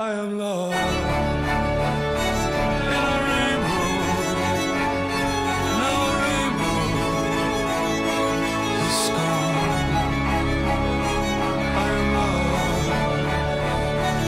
I am lost.